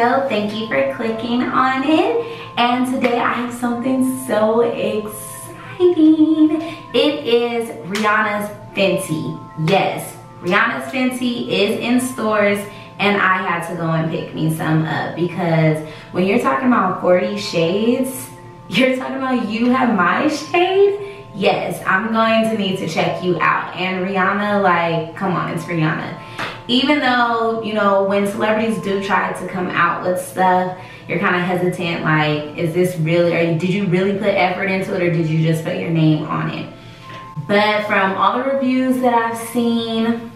Perfecto. Thank you for clicking on it. And today I have something so exciting. It is Rihanna's Fenty. Yes, Rihanna's Fenty is in stores and I had to go and pick me some up because when you're talking about 40 shades, you're talking about you have my shade? Yes, I'm going to need to check you out. And Rihanna, like, come on, it's Rihanna even though, you know, when celebrities do try to come out with stuff, you're kind of hesitant, like, is this really, or did you really put effort into it or did you just put your name on it? But from all the reviews that I've seen,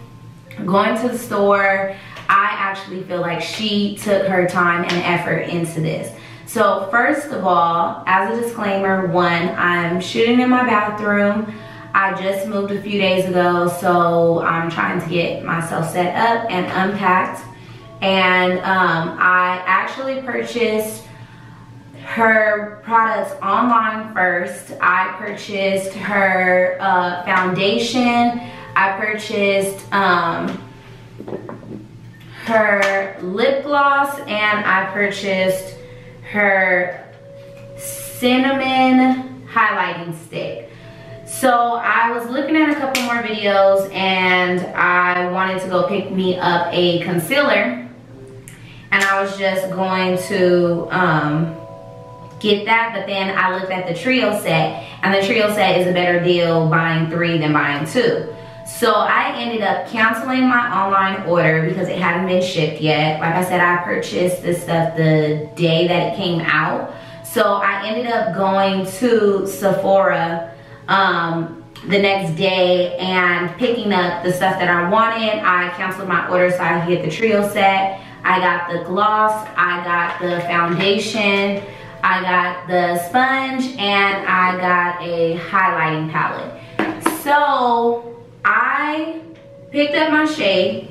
going to the store, I actually feel like she took her time and effort into this. So first of all, as a disclaimer, one, I'm shooting in my bathroom. I just moved a few days ago, so I'm trying to get myself set up and unpacked. And um, I actually purchased her products online first. I purchased her uh, foundation. I purchased um, her lip gloss and I purchased her cinnamon highlighting stick. So I was looking at a couple more videos and I wanted to go pick me up a concealer. And I was just going to um, get that, but then I looked at the trio set and the trio set is a better deal buying three than buying two. So I ended up canceling my online order because it hadn't been shipped yet. Like I said, I purchased this stuff the day that it came out. So I ended up going to Sephora um, the next day and picking up the stuff that I wanted. I canceled my order so I could get the trio set. I got the gloss, I got the foundation, I got the sponge, and I got a highlighting palette. So I picked up my shade,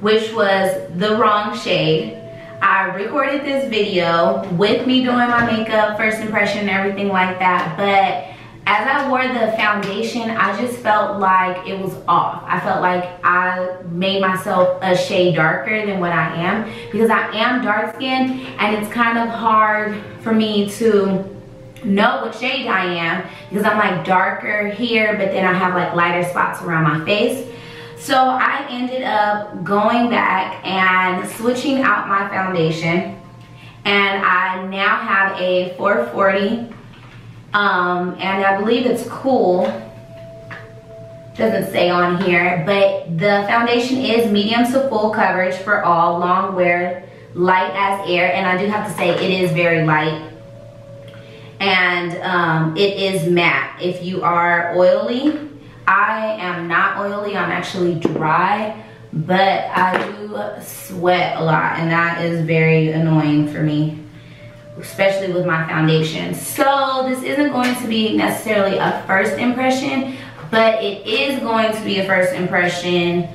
which was the wrong shade. I recorded this video with me doing my makeup, first impression, everything like that, but as I wore the foundation, I just felt like it was off. I felt like I made myself a shade darker than what I am because I am dark skinned and it's kind of hard for me to know what shade I am because I'm like darker here but then I have like lighter spots around my face. So I ended up going back and switching out my foundation and I now have a 440 um, and I believe it's cool. Doesn't say on here, but the foundation is medium to full coverage for all, long wear, light as air, and I do have to say it is very light. And um, it is matte. If you are oily, I am not oily, I'm actually dry, but I do sweat a lot, and that is very annoying for me especially with my foundation. So this isn't going to be necessarily a first impression, but it is going to be a first impression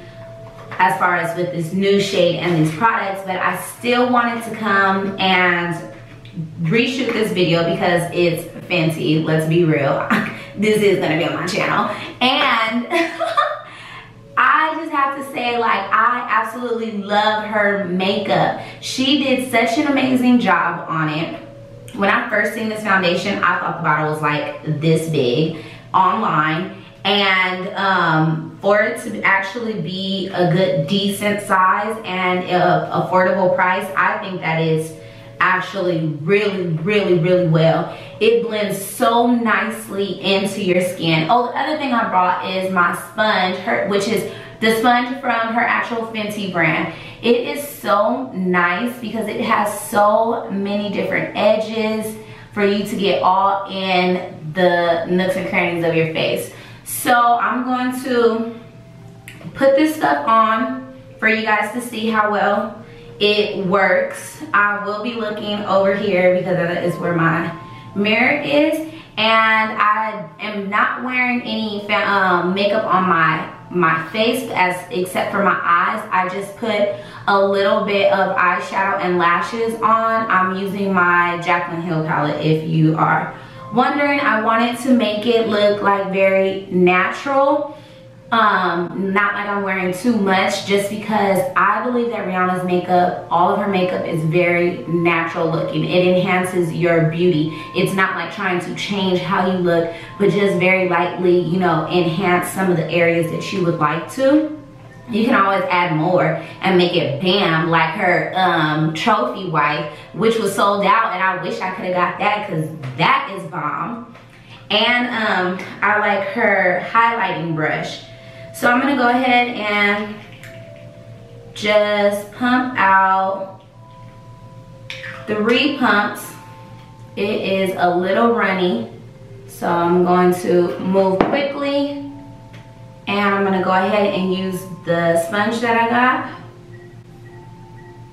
as far as with this new shade and these products, but I still wanted to come and reshoot this video because it's Fenty, let's be real. this is gonna be on my channel. And I just have to say like I absolutely love her makeup. She did such an amazing job on it. When I first seen this foundation, I thought the bottle was like this big online. And um, for it to actually be a good decent size and affordable price, I think that is actually really, really, really well. It blends so nicely into your skin. Oh, the other thing I brought is my sponge, her, which is the sponge from her actual Fenty brand. It is so nice because it has so many different edges for you to get all in the nooks and crannies of your face. So I'm going to put this stuff on for you guys to see how well it works. I will be looking over here because that is where my mirror is. And I am not wearing any um, makeup on my my face as except for my eyes. I just put a little bit of eyeshadow and lashes on. I'm using my Jaclyn Hill palette if you are wondering. I wanted to make it look like very natural um not like i'm wearing too much just because i believe that rihanna's makeup all of her makeup is very natural looking. It enhances your beauty. It's not like trying to change how you look but just very lightly you know enhance some of the areas that you would like to. You can always add more and make it bam like her um, trophy wife which was sold out and i wish i could have got that because that is bomb. And um, i like her highlighting brush so I'm gonna go ahead and just pump out three pumps. It is a little runny, so I'm going to move quickly and I'm gonna go ahead and use the sponge that I got.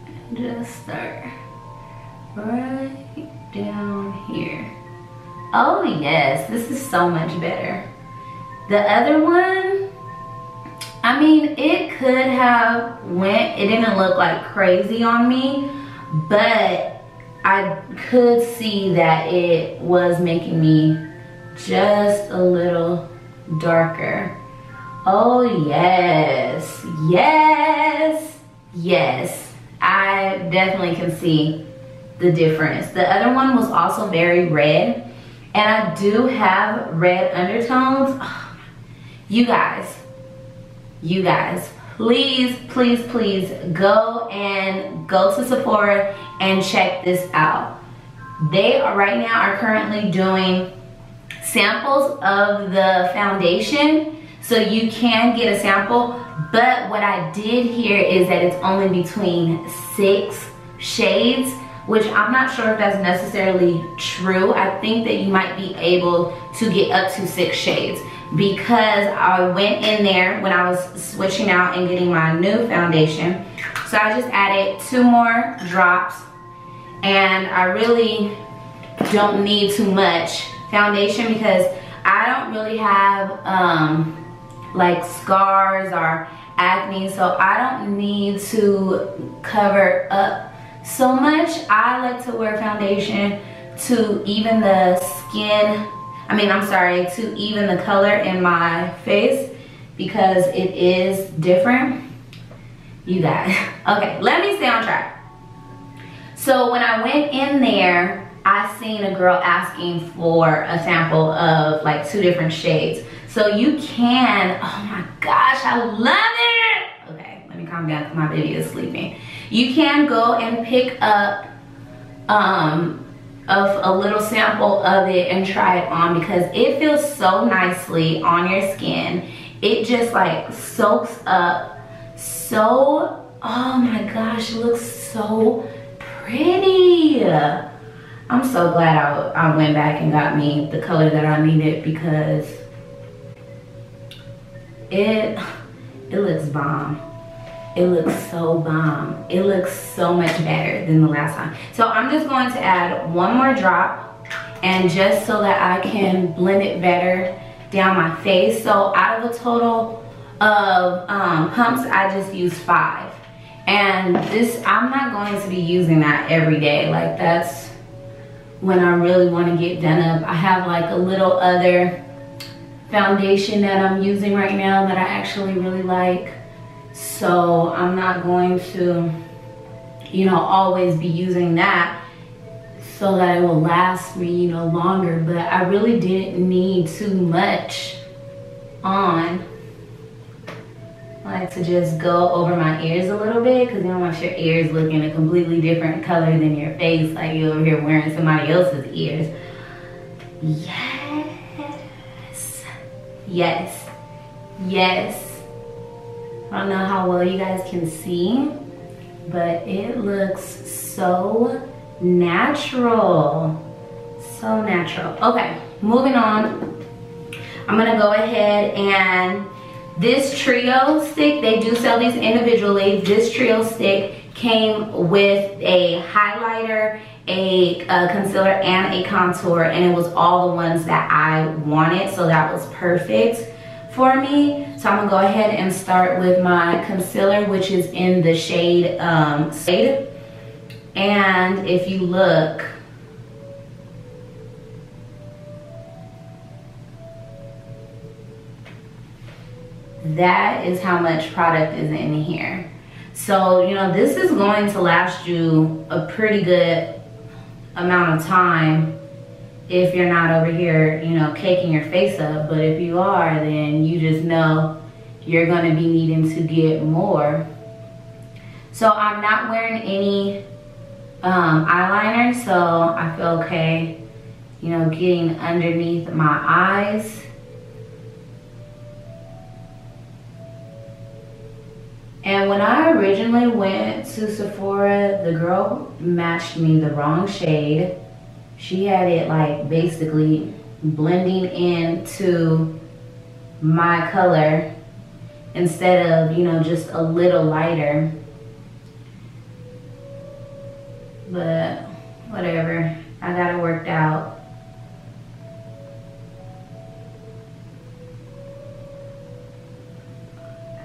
And just start right down here. Oh yes, this is so much better. The other one, I mean, it could have went, it didn't look like crazy on me, but I could see that it was making me just a little darker. Oh yes, yes, yes. I definitely can see the difference. The other one was also very red and I do have red undertones. You guys, you guys, please, please, please go and go to Sephora and check this out. They are right now are currently doing samples of the foundation so you can get a sample but what I did hear is that it's only between six shades which I'm not sure if that's necessarily true. I think that you might be able to get up to six shades because I went in there when I was switching out and getting my new foundation. So I just added two more drops and I really don't need too much foundation because I don't really have um, like scars or acne so I don't need to cover up so much. I like to wear foundation to even the skin I mean, I'm sorry, to even the color in my face because it is different. You guys. Okay, let me stay on track. So when I went in there, I seen a girl asking for a sample of like two different shades. So you can, oh my gosh, I love it. Okay, let me calm down my baby is sleeping. You can go and pick up um, of a little sample of it and try it on because it feels so nicely on your skin. It just like soaks up so, oh my gosh, it looks so pretty. I'm so glad I, I went back and got me the color that I needed because it, it looks bomb it looks so bomb. It looks so much better than the last time. So I'm just going to add one more drop and just so that I can blend it better down my face. So out of a total of um, pumps, I just used five. And this, I'm not going to be using that every day. Like that's when I really want to get done up. I have like a little other foundation that I'm using right now that I actually really like. So I'm not going to, you know, always be using that so that it will last me, you know, longer. But I really didn't need too much on. I like to just go over my ears a little bit because you don't want your ears looking a completely different color than your face like you're over here wearing somebody else's ears. Yes. Yes. Yes. I don't know how well you guys can see, but it looks so natural. So natural. Okay, moving on. I'm gonna go ahead and this trio stick, they do sell these individually. This trio stick came with a highlighter, a, a, concealer, and a contour, and it was all the ones that I wanted, so that was perfect for me. So I'm gonna go ahead and start with my concealer, which is in the shade um, Shade. And if you look, that is how much product is in here. So, you know, this is going to last you a pretty good amount of time if you're not over here, you know, caking your face up. But if you are, then you just know you're going to be needing to get more. So I'm not wearing any um, eyeliner, so I feel okay, you know, getting underneath my eyes. And when I originally went to Sephora, the girl matched me the wrong shade. She had it like basically blending into my color instead of, you know, just a little lighter. But whatever, I got it worked out.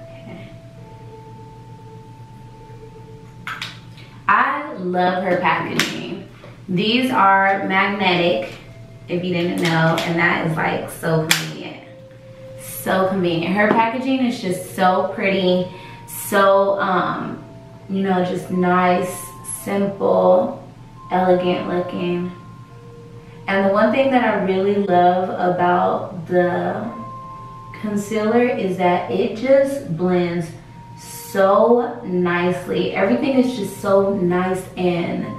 Okay. I love her packaging. These are magnetic, if you didn't know, and that is like so convenient. So convenient. Her packaging is just so pretty, so, um, you know, just nice, simple, elegant looking. And the one thing that I really love about the concealer is that it just blends so nicely. Everything is just so nice and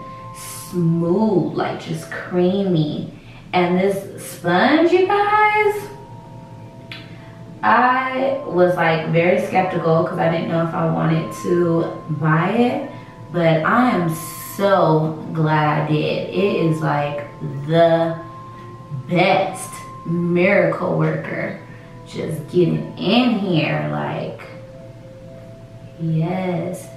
smooth, like just creamy. And this sponge, you guys, I was like very skeptical because I didn't know if I wanted to buy it, but I am so glad I did. It is like the best miracle worker. Just getting in here like Yes.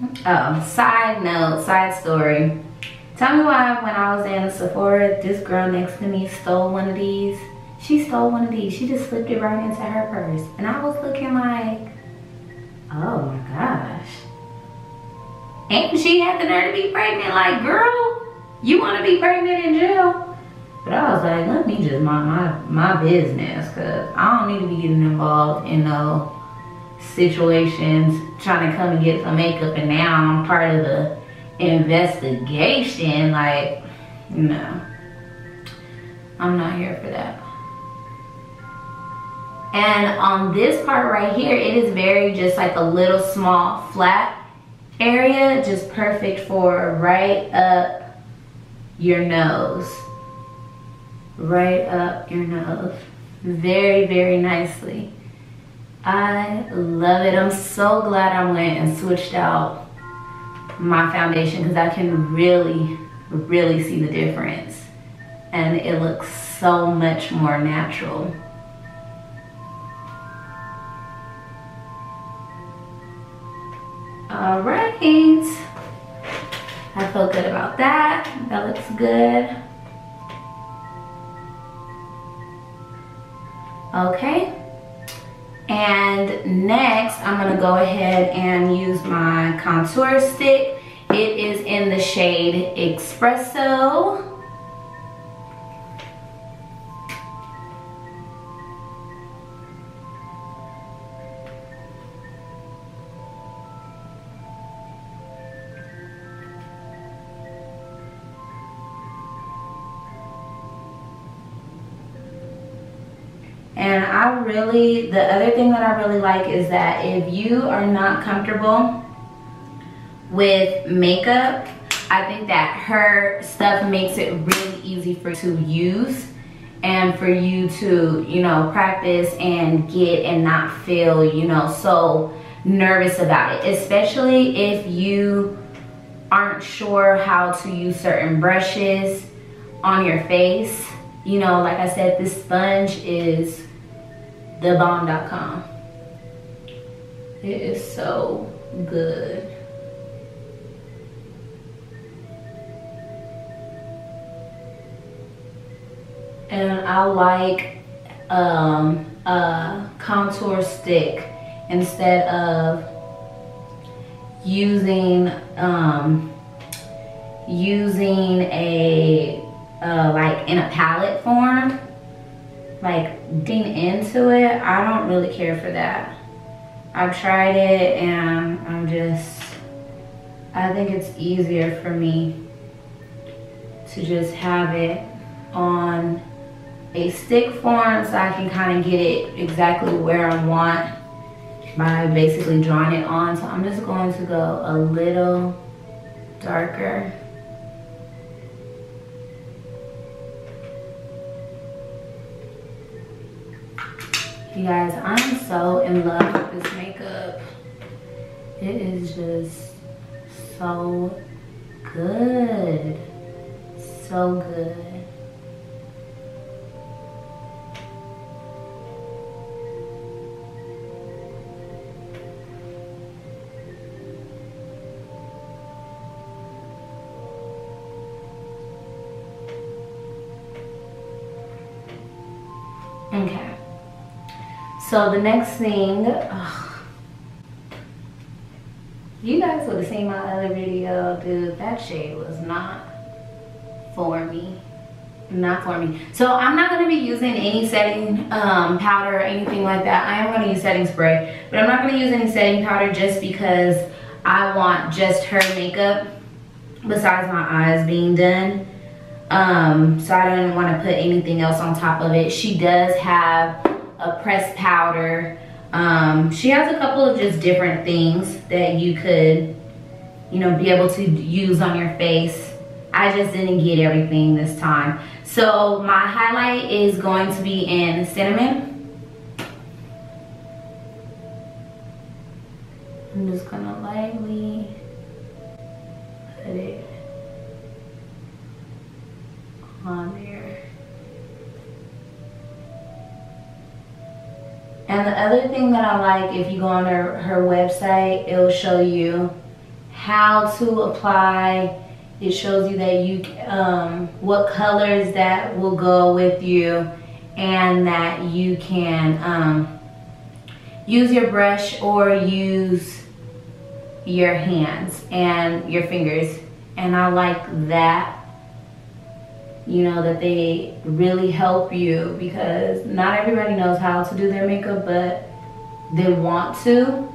Oh, side note, side story. Tell me why when I was in Sephora, this girl next to me stole one of these. She stole one of these. She just slipped it right into her purse. And I was looking like, oh my gosh. And she had the nerve to be pregnant. Like, girl, you want to be pregnant in jail? But I was like, let me just mind my, my business. Because I don't need to be getting involved in no situations trying to come and get some makeup. And now I'm part of the investigation. Like, no. I'm not here for that. And on this part right here, it is very just like a little small flat area just perfect for right up your nose right up your nose very very nicely I love it I'm so glad I went and switched out my foundation because I can really really see the difference and it looks so much more natural All right. I feel good about that. That looks good. Okay. And next, I'm gonna go ahead and use my contour stick. It is in the shade Espresso. Really, the other thing that I really like is that if you are not comfortable with makeup, I think that her stuff makes it really easy for you to use and for you to, you know, practice and get and not feel, you know, so nervous about it. Especially if you aren't sure how to use certain brushes on your face. You know, like I said, this sponge is thebomb.com. It is so good. And I like um, a contour stick instead of using um, using a uh, like in a palette form like digging into it I don't really care for that I've tried it and I'm just I think it's easier for me to just have it on a stick form so I can kind of get it exactly where I want by basically drawing it on. So I'm just going to go a little darker. You guys, I'm so in love with this makeup. It is just so good. So good. So the next thing, you guys would have seen my other video, dude. That shade was not for me. Not for me. So I'm not going to be using any setting um, powder or anything like that. I am going to use setting spray. But I'm not going to use any setting powder just because I want just her makeup besides my eyes being done. Um, so I didn't want to put anything else on top of it. She does have a pressed powder. Um, she has a couple of just different things that you could, you know, be able to use on your face. I just didn't get everything this time. So my highlight is going to be in cinnamon. I'm just gonna lightly put it on there. And the other thing that I like, if you go on her, her website, it will show you how to apply. It shows you that you, um, what colors that will go with you and that you can um, use your brush or use your hands and your fingers. And I like that you know, that they really help you because not everybody knows how to do their makeup, but they want to.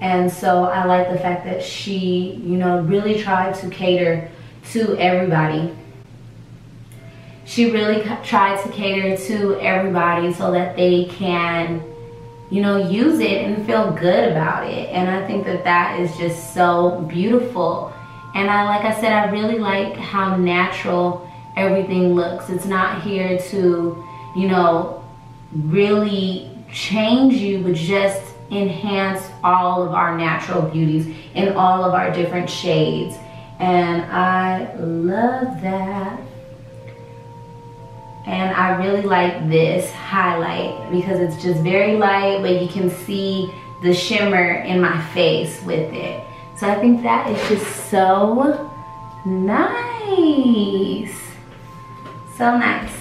And so I like the fact that she, you know, really tried to cater to everybody. She really tried to cater to everybody so that they can, you know, use it and feel good about it. And I think that that is just so beautiful. And I, like I said, I really like how natural everything looks. It's not here to, you know, really change you, but just enhance all of our natural beauties in all of our different shades. And I love that. And I really like this highlight because it's just very light, but you can see the shimmer in my face with it. So I think that is just so nice. So nice.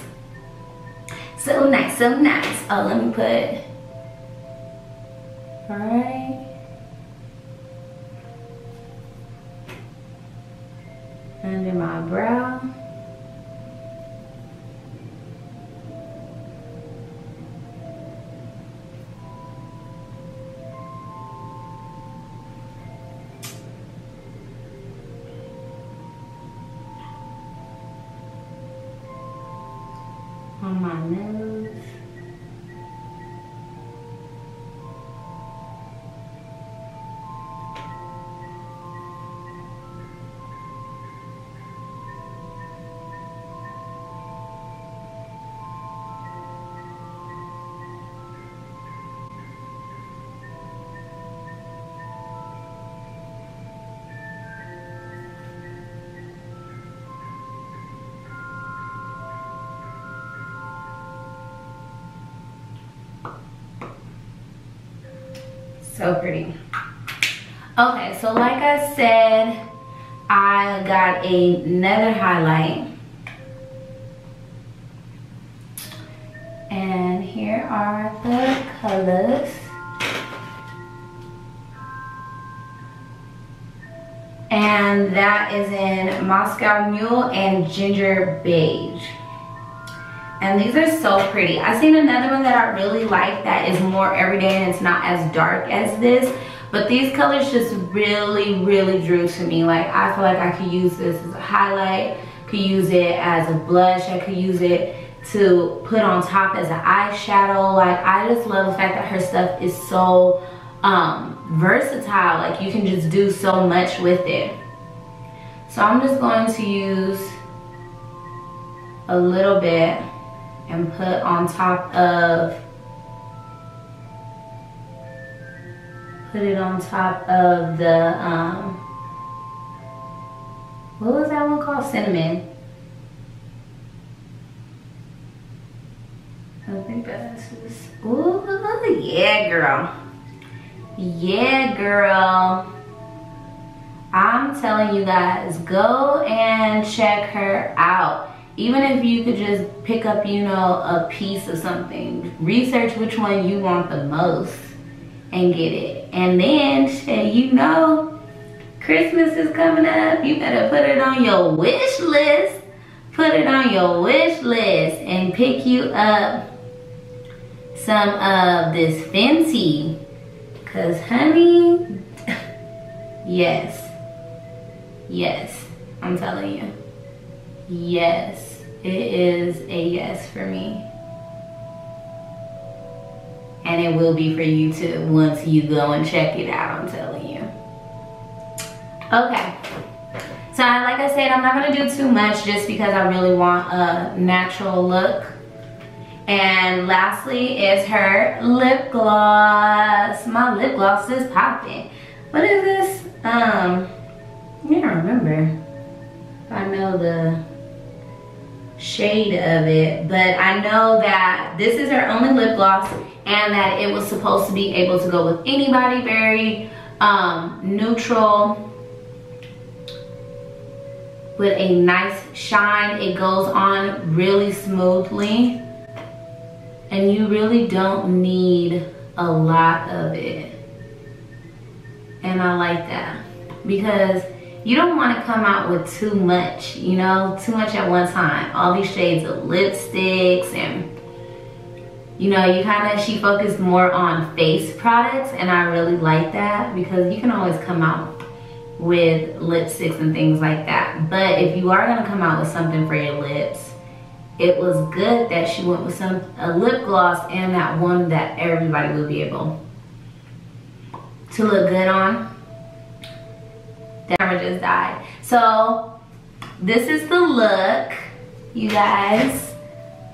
So nice, so nice. Oh, let me put, all right. Under my brow. On So pretty. Okay, so like I said, I got another highlight. And here are the colors. And that is in Moscow Mule and Ginger Binge. And these are so pretty. I've seen another one that I really like that is more everyday and it's not as dark as this. But these colors just really, really drew to me. Like I feel like I could use this as a highlight, could use it as a blush, I could use it to put on top as an eyeshadow. Like I just love the fact that her stuff is so um, versatile. Like you can just do so much with it. So I'm just going to use a little bit and put on top of put it on top of the um what was that one called cinnamon I think that's this. Yeah, girl. Yeah, girl. I'm telling you guys, go and check her out even if you could just pick up, you know, a piece of something, research which one you want the most and get it. And then, you know, Christmas is coming up. You better put it on your wish list. Put it on your wish list and pick you up some of this Fenty. Cause honey, yes, yes, I'm telling you, yes it is a yes for me. And it will be for you too once you go and check it out, I'm telling you. Okay. So like I said, I'm not gonna do too much just because I really want a natural look. And lastly is her lip gloss. My lip gloss is popping. What is this? Um, I don't remember. I know the shade of it but I know that this is her only lip gloss and that it was supposed to be able to go with anybody very um, neutral. With a nice shine it goes on really smoothly. And you really don't need a lot of it. And I like that because you don't want to come out with too much, you know, too much at one time. All these shades of lipsticks and, you know, you kind of, she focused more on face products and I really like that because you can always come out with lipsticks and things like that. But if you are going to come out with something for your lips, it was good that she went with some a lip gloss and that one that everybody will be able to look good on camera just died. So this is the look, you guys.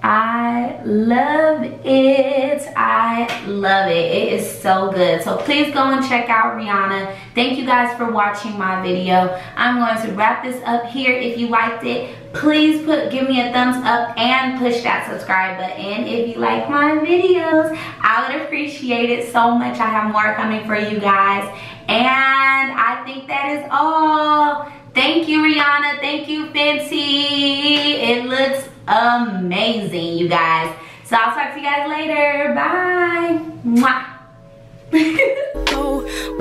I love it. I love it. It is so good. So please go and check out Rihanna. Thank you guys for watching my video. I'm going to wrap this up here. If you liked it, please put give me a thumbs up and push that subscribe button if you like my videos. I would appreciate it so much. I have more coming for you guys. And I think that is all. Thank you, Rihanna. Thank you, Fenty. It looks amazing, you guys. So I'll talk to you guys later. Bye. Mwah. oh,